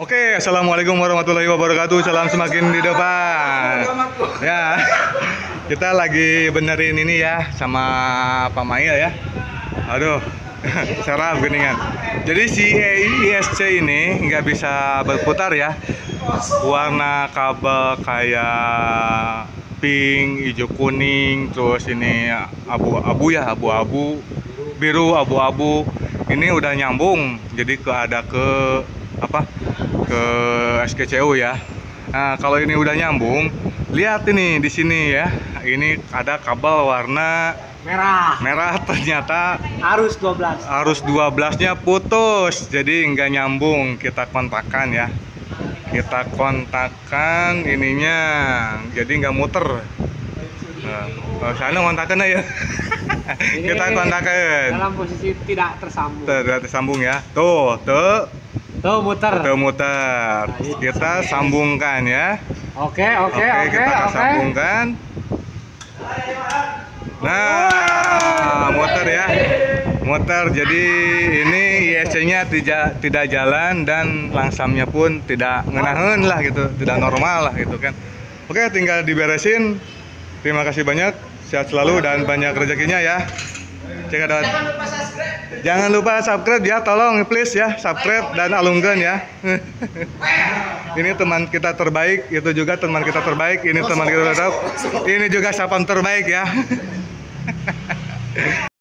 Oke, assalamualaikum warahmatullahi wabarakatuh. Salam semakin di depan. Ya, kita lagi benerin ini ya sama Pak Mail ya. Aduh, serah geningan. Jadi si EISC ini nggak bisa berputar ya. Warna kabel kayak pink, hijau kuning, terus ini abu-abu ya, abu-abu, biru, abu-abu. Ini udah nyambung, jadi ke ada ke apa ke SKCU ya. Nah, kalau ini udah nyambung, lihat ini di sini ya. Ini ada kabel warna merah merah ternyata arus 12 arus 12-nya putus. Jadi nggak nyambung. Kita kontakkan ya. Kita kontakkan ininya. Jadi nggak muter. Nah, oh, sana kontakkan ya. Ini Kita kontakkan. dalam posisi tidak tersambung Tidak tersambung ya. Tuh, tuh, tuh muter tuh muter. Kita sambungkan ya. oke oke Oke, oke kita oke sambungkan. Nah, muter ya. Muter. Jadi ini ISC-nya tidak tidak jalan dan langsamnya pun tidak ngenahen lah gitu, tidak normal lah gitu kan. Oke, tinggal diberesin. Terima kasih banyak. Sehat selalu dan banyak rezekinya ya. Cek ada. Jangan lupa subscribe ya, tolong please ya, subscribe dan alungkan ya. ini teman kita terbaik, itu juga teman kita terbaik, ini teman kita terbaik, ini juga sapam terbaik ya.